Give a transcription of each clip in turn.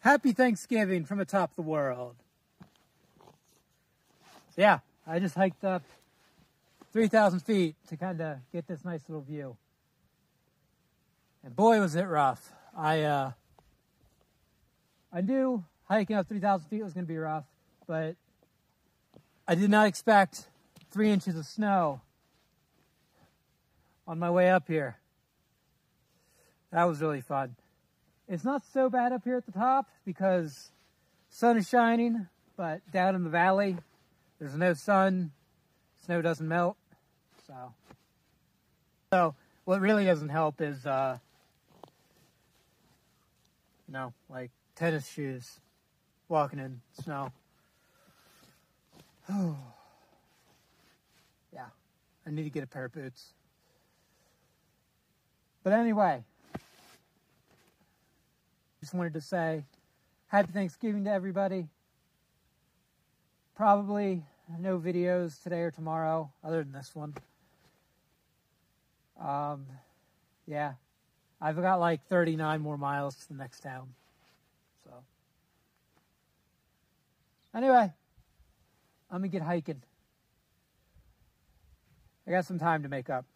Happy Thanksgiving from atop the world. Yeah, I just hiked up 3,000 feet to kind of get this nice little view. And boy, was it rough. I, uh, I knew hiking up 3,000 feet was going to be rough, but I did not expect three inches of snow on my way up here. That was really fun. It's not so bad up here at the top because sun is shining, but down in the valley, there's no sun, snow doesn't melt. So, so what really doesn't help is, uh, you know, like tennis shoes, walking in snow. yeah, I need to get a pair of boots. But anyway, just wanted to say happy Thanksgiving to everybody. Probably no videos today or tomorrow, other than this one. Um, yeah, I've got like 39 more miles to the next town. So, anyway, I'm gonna get hiking. I got some time to make up.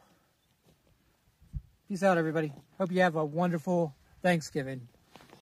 Peace out, everybody. Hope you have a wonderful Thanksgiving.